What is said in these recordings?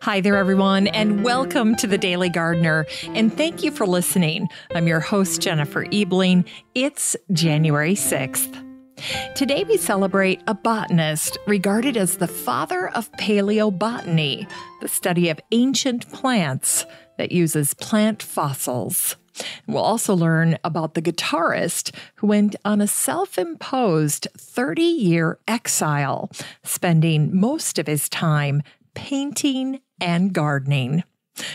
Hi there, everyone, and welcome to the Daily Gardener. And thank you for listening. I'm your host, Jennifer Ebling. It's January 6th. Today, we celebrate a botanist regarded as the father of paleobotany, the study of ancient plants that uses plant fossils. We'll also learn about the guitarist who went on a self imposed 30 year exile, spending most of his time painting and gardening.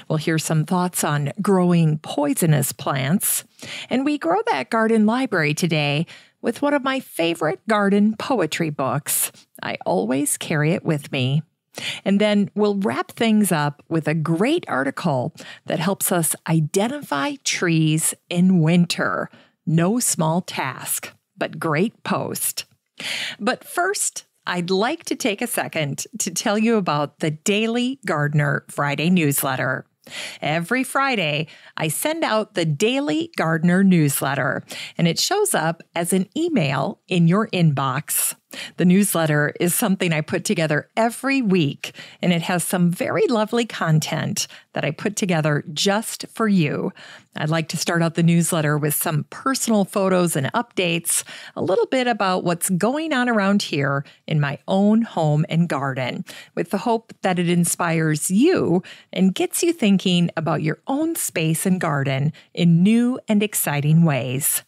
We'll hear some thoughts on growing poisonous plants. And we grow that garden library today with one of my favorite garden poetry books. I always carry it with me. And then we'll wrap things up with a great article that helps us identify trees in winter. No small task, but great post. But first, I'd like to take a second to tell you about the Daily Gardener Friday newsletter. Every Friday, I send out the Daily Gardener newsletter, and it shows up as an email in your inbox. The newsletter is something I put together every week, and it has some very lovely content that I put together just for you. I'd like to start out the newsletter with some personal photos and updates, a little bit about what's going on around here in my own home and garden, with the hope that it inspires you and gets you thinking about your own space and garden in new and exciting ways.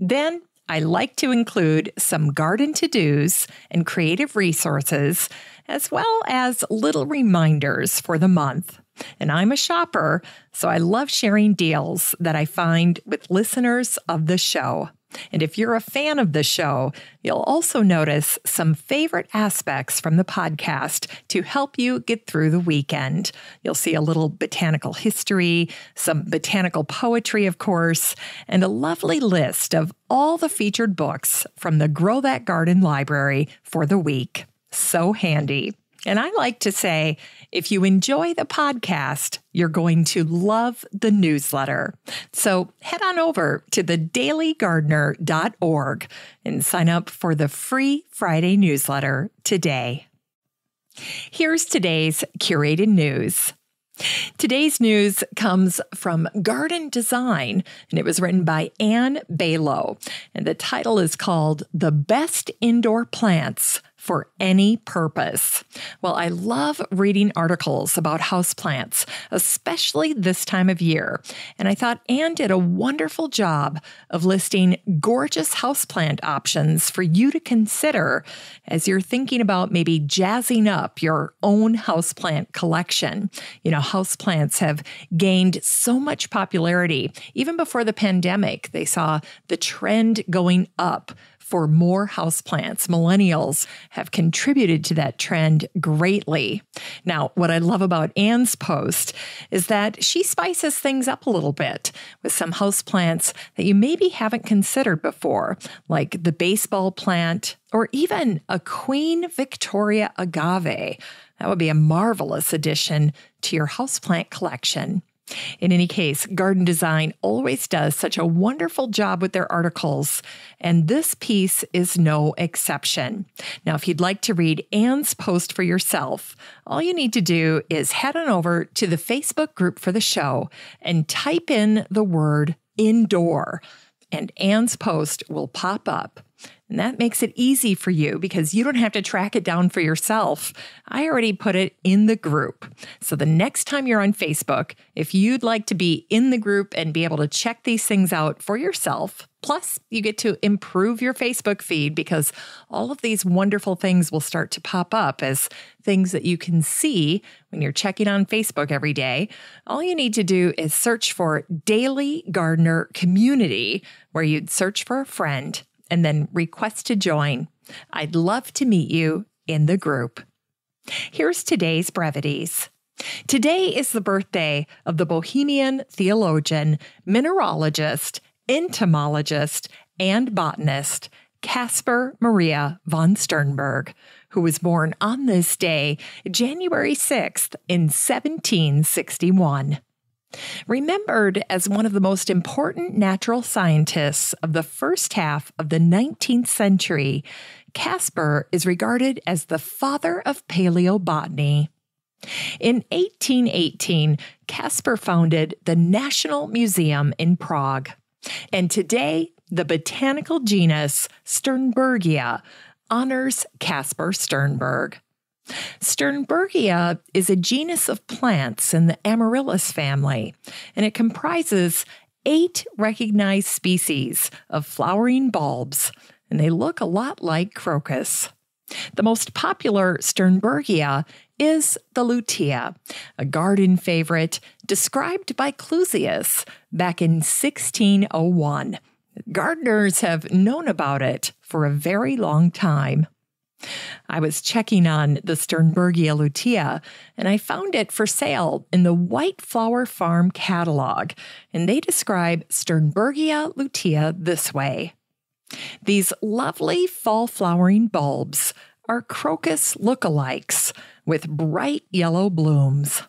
Then I like to include some garden to dos and creative resources, as well as little reminders for the month. And I'm a shopper, so I love sharing deals that I find with listeners of the show. And if you're a fan of the show, you'll also notice some favorite aspects from the podcast to help you get through the weekend. You'll see a little botanical history, some botanical poetry, of course, and a lovely list of all the featured books from the Grow That Garden library for the week. So handy. And I like to say, if you enjoy the podcast, you're going to love the newsletter. So head on over to thedailygardener.org and sign up for the free Friday newsletter today. Here's today's curated news. Today's news comes from Garden Design, and it was written by Anne Balogh. And the title is called The Best Indoor Plants for any purpose. Well, I love reading articles about houseplants, especially this time of year. And I thought Anne did a wonderful job of listing gorgeous houseplant options for you to consider as you're thinking about maybe jazzing up your own houseplant collection. You know, houseplants have gained so much popularity. Even before the pandemic, they saw the trend going up for more houseplants. Millennials have contributed to that trend greatly. Now, what I love about Anne's post is that she spices things up a little bit with some houseplants that you maybe haven't considered before, like the baseball plant or even a Queen Victoria agave. That would be a marvelous addition to your houseplant collection. In any case, Garden Design always does such a wonderful job with their articles, and this piece is no exception. Now, if you'd like to read Anne's post for yourself, all you need to do is head on over to the Facebook group for the show and type in the word indoor, and Anne's post will pop up. And that makes it easy for you because you don't have to track it down for yourself. I already put it in the group. So the next time you're on Facebook, if you'd like to be in the group and be able to check these things out for yourself, plus you get to improve your Facebook feed because all of these wonderful things will start to pop up as things that you can see when you're checking on Facebook every day. All you need to do is search for Daily Gardener Community, where you'd search for a friend and then request to join. I'd love to meet you in the group. Here's today's brevities. Today is the birthday of the Bohemian theologian, mineralogist, entomologist, and botanist Kaspar Maria von Sternberg, who was born on this day, January 6th, in 1761. Remembered as one of the most important natural scientists of the first half of the 19th century, Kaspar is regarded as the father of paleobotany. In 1818, Kaspar founded the National Museum in Prague. And today, the botanical genus Sternbergia honors Kaspar Sternberg. Sternbergia is a genus of plants in the Amaryllis family, and it comprises eight recognized species of flowering bulbs, and they look a lot like crocus. The most popular Sternbergia is the lutea, a garden favorite described by Clusius back in 1601. Gardeners have known about it for a very long time. I was checking on the Sternbergia lutea and I found it for sale in the White Flower Farm catalog, and they describe Sternbergia lutea this way. These lovely fall flowering bulbs are crocus lookalikes with bright yellow blooms.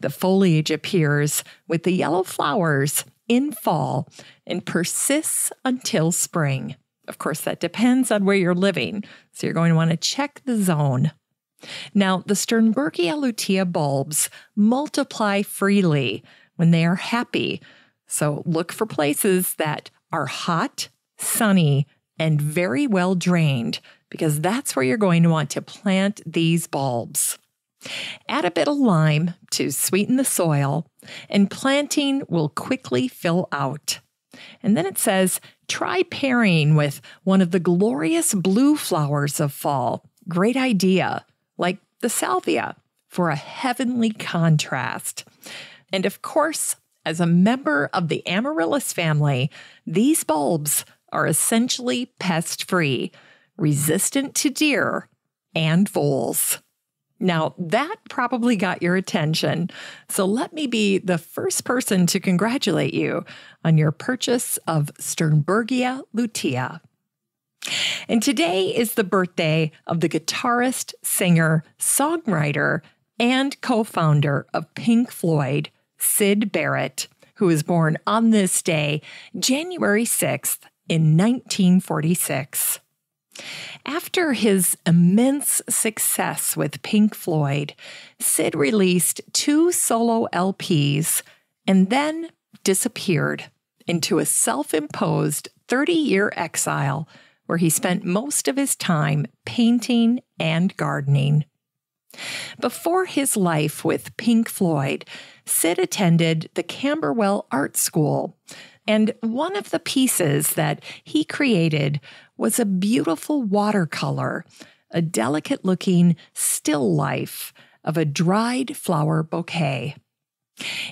The foliage appears with the yellow flowers in fall and persists until spring. Of course, that depends on where you're living, so you're going to want to check the zone. Now, the Sternbergia lutea bulbs multiply freely when they are happy, so look for places that are hot, sunny, and very well drained because that's where you're going to want to plant these bulbs. Add a bit of lime to sweeten the soil, and planting will quickly fill out. And then it says, try pairing with one of the glorious blue flowers of fall. Great idea, like the salvia, for a heavenly contrast. And of course, as a member of the Amaryllis family, these bulbs are essentially pest free, resistant to deer and voles. Now, that probably got your attention. So let me be the first person to congratulate you on your purchase of Sternbergia lutea. And today is the birthday of the guitarist, singer, songwriter, and co founder of Pink Floyd, Syd Barrett, who was born on this day, January 6th, in 1946. After his immense success with Pink Floyd, Syd released two solo LPs and then disappeared into a self imposed 30 year exile where he spent most of his time painting and gardening. Before his life with Pink Floyd, Syd attended the Camberwell Art School, and one of the pieces that he created was a beautiful watercolor, a delicate looking still life of a dried flower bouquet.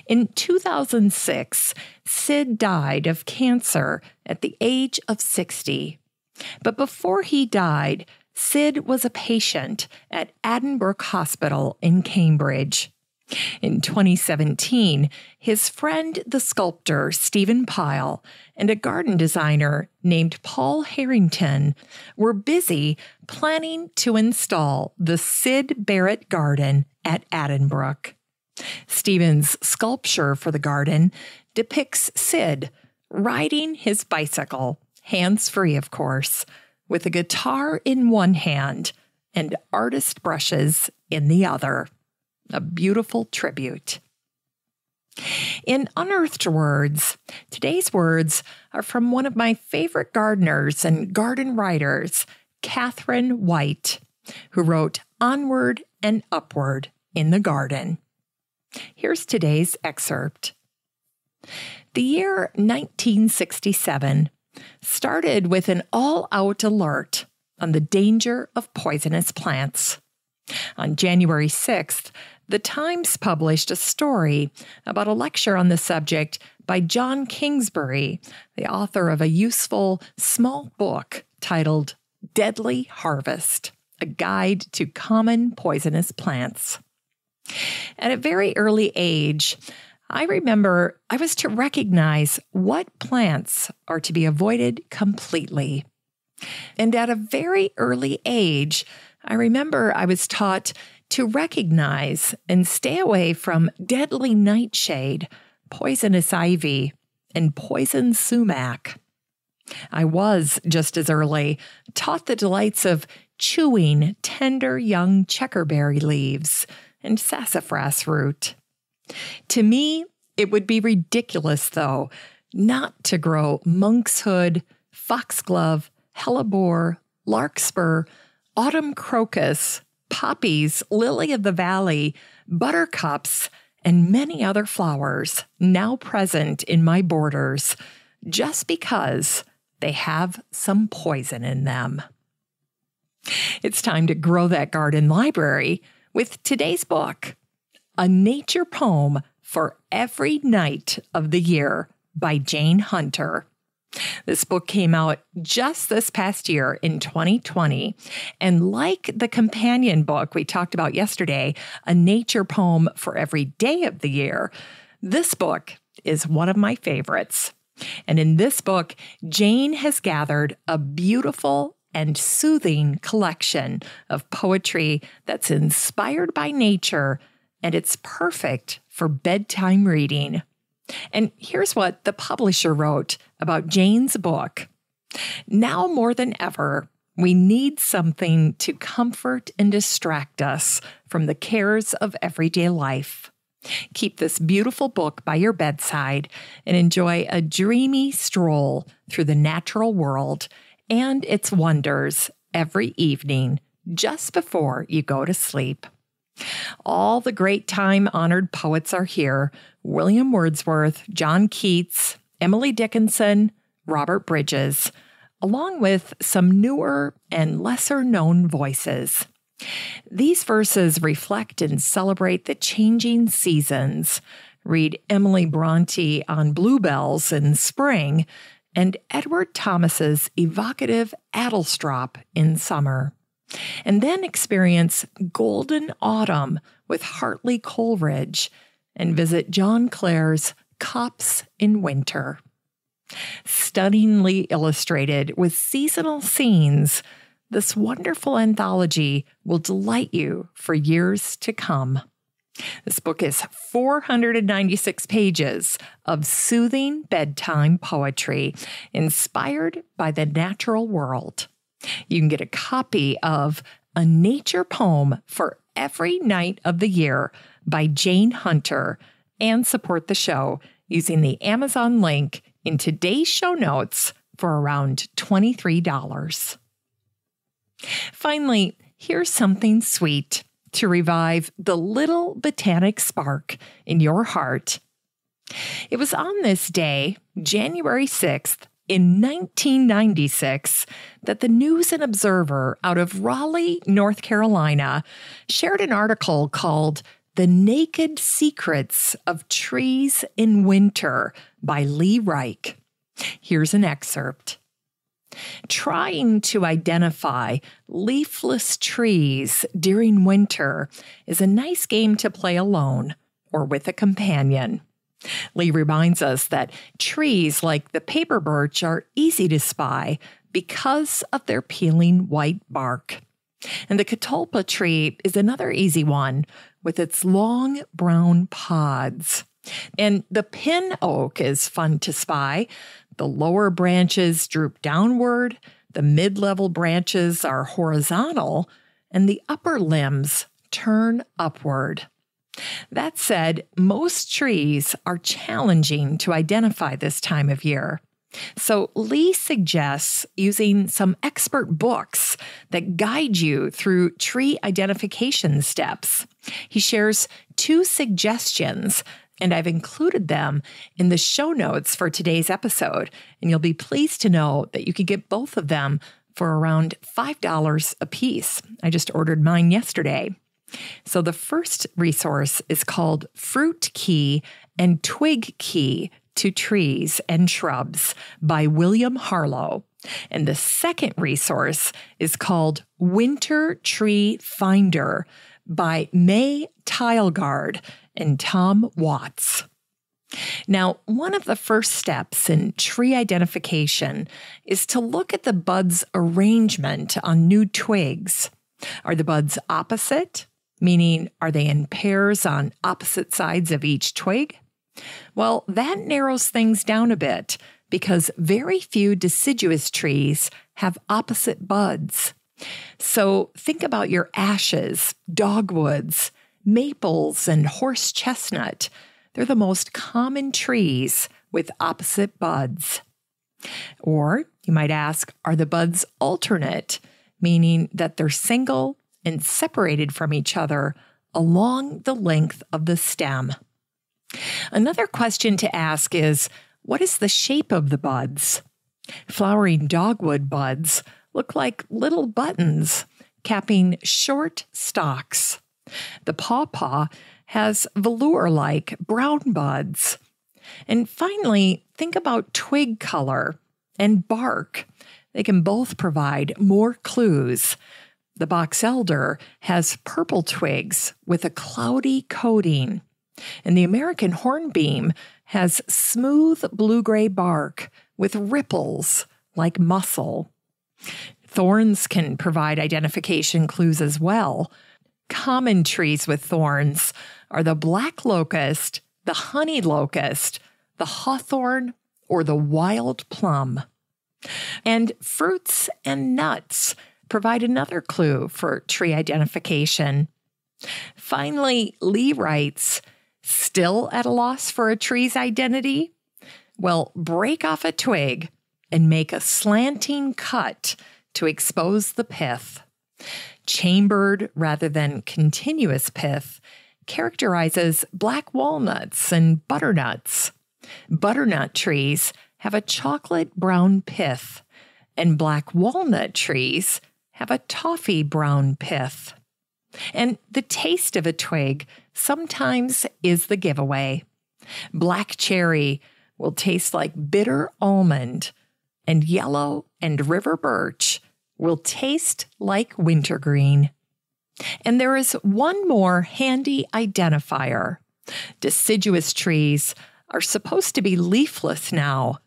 In 2006, Syd died of cancer at the age of 60. But before he died, Syd was a patient at Addenbrooke Hospital in Cambridge. In 2017, his friend, the sculptor Stephen Pyle, and a garden designer named Paul Harrington were busy planning to install the Syd Barrett Garden at Addenbrooke. Stephen's sculpture for the garden depicts Syd riding his bicycle, hands free, of course, with a guitar in one hand and artist brushes in the other a beautiful tribute. In Unearthed Words, today's words are from one of my favorite gardeners and garden writers, Katharine White, who wrote Onward and Upward in the Garden. Here's today's excerpt. The year 1967 started with an all out alert on the danger of poisonous plants. On January 6th, the Times published a story about a lecture on the subject by John Kingsbury, the author of a useful small book titled Deadly Harvest A Guide to Common Poisonous Plants. At a very early age, I remember I was to recognize what plants are to be avoided completely. And at a very early age, I remember I was taught to recognize and stay away from deadly nightshade, poisonous ivy, and poison sumac. I was, just as early, taught the delights of chewing tender young checkerberry leaves and sassafras root. To me, it would be ridiculous, though, not to grow monkshood, foxglove, hellebore, larkspur, autumn crocus, poppies, lily of the valley, buttercups, and many other flowers now present in my borders just because they have some poison in them. It's time to grow that garden library with today's book, A Nature Poem for Every Night of the Year by Jane Hunter. This book came out just this past year in 2020. And like the companion book we talked about yesterday, A Nature Poem for Every Day of the Year, this book is one of my favorites. And in this book, Jane has gathered a beautiful and soothing collection of poetry that's inspired by nature and it's perfect for bedtime reading. And here's what the publisher wrote about Jane's book. Now more than ever, we need something to comfort and distract us from the cares of everyday life. Keep this beautiful book by your bedside and enjoy a dreamy stroll through the natural world and its wonders every evening just before you go to sleep. All the great time honored poets are here William Wordsworth, John Keats, Emily Dickinson, Robert Bridges, along with some newer and lesser known voices. These verses reflect and celebrate the changing seasons. Read Emily Bronte on bluebells in spring and Edward Thomas's evocative Adlestrop in summer. And then experience Golden Autumn with Hartley Coleridge and visit John Clare's Copse in Winter. Stunningly illustrated with seasonal scenes, this wonderful anthology will delight you for years to come. This book is 496 pages of soothing bedtime poetry inspired by the natural world. You can get a copy of A Nature Poem for Every Night of the Year by Jane Hunter and support the show using the Amazon link in today's show notes for around $23. Finally, here's something sweet to revive the little botanic spark in your heart. It was on this day, January 6th, in 1996 that the News and Observer out of Raleigh, North Carolina, shared an article called The Naked Secrets of Trees in Winter by Lee Reich. Here's an excerpt. Trying to identify leafless trees during winter is a nice game to play alone or with a companion. Lee reminds us that trees like the paper birch are easy to spy because of their peeling white bark. And the catalpa tree is another easy one with its long brown pods. And the pin oak is fun to spy. The lower branches droop downward, the mid level branches are horizontal, and the upper limbs turn upward. That said, most trees are challenging to identify this time of year. So, Lee suggests using some expert books that guide you through tree identification steps. He shares two suggestions, and I've included them in the show notes for today's episode. And you'll be pleased to know that you can get both of them for around $5 a piece. I just ordered mine yesterday. So the first resource is called Fruit Key and Twig Key to Trees and Shrubs by William Harlow. And the second resource is called Winter Tree Finder by May Theilgaard and Tom Watts. Now, one of the first steps in tree identification is to look at the bud's arrangement on new twigs. Are the buds opposite meaning are they in pairs on opposite sides of each twig? Well, that narrows things down a bit because very few deciduous trees have opposite buds. So think about your ashes, dogwoods, maples and horse chestnut. They're the most common trees with opposite buds. Or you might ask, are the buds alternate, meaning that they're single and separated from each other along the length of the stem? Another question to ask is, what is the shape of the buds? Flowering dogwood buds look like little buttons capping short stalks. The pawpaw has velour like brown buds. And finally, think about twig color and bark. They can both provide more clues. The box elder has purple twigs with a cloudy coating, and the American hornbeam has smooth blue gray bark with ripples like muscle. Thorns can provide identification clues as well. Common trees with thorns are the black locust, the honey locust, the hawthorn, or the wild plum. And fruits and nuts provide another clue for tree identification. Finally, Lee writes, still at a loss for a tree's identity? Well, break off a twig and make a slanting cut to expose the pith. Chambered rather than continuous pith characterizes black walnuts and butternuts. Butternut trees have a chocolate brown pith, and black walnut trees have a toffee brown pith. And the taste of a twig sometimes is the giveaway. Black cherry will taste like bitter almond, and yellow and river birch will taste like wintergreen. And there is one more handy identifier. Deciduous trees are supposed to be leafless now,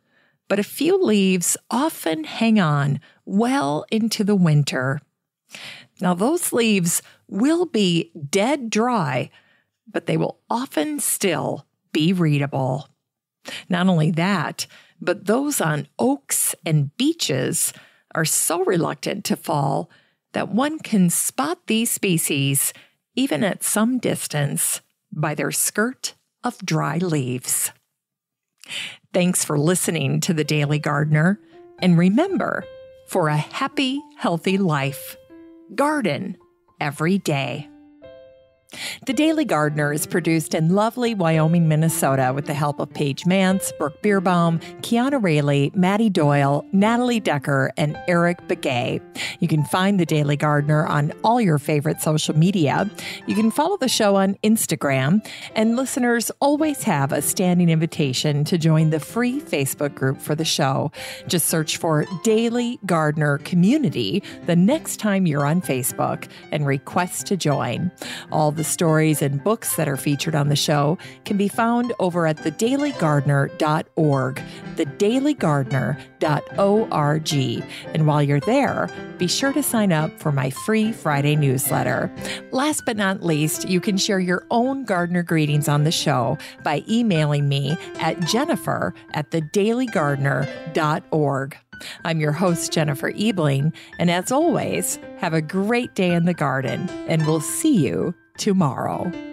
but a few leaves often hang on well into the winter. Now, those leaves will be dead dry, but they will often still be readable. Not only that, but those on oaks and beeches are so reluctant to fall that one can spot these species, even at some distance, by their skirt of dry leaves. Thanks for listening to The Daily Gardener. And remember, for a happy, healthy life, garden every day. The Daily Gardener is produced in lovely Wyoming, Minnesota, with the help of Paige Mance, Brooke Beerbaum, Kiana Rayleigh, Maddie Doyle, Natalie Decker, and Eric Begay. You can find The Daily Gardener on all your favorite social media. You can follow the show on Instagram, and listeners always have a standing invitation to join the free Facebook group for the show. Just search for Daily Gardener Community the next time you're on Facebook and request to join. All the stories and books that are featured on the show can be found over at thedailygardener.org, thedailygardener.org. And while you're there, be sure to sign up for my free Friday newsletter. Last but not least, you can share your own gardener greetings on the show by emailing me at jennifer at thedailygardener.org. I'm your host, Jennifer Ebling, and as always, have a great day in the garden, and we'll see you tomorrow.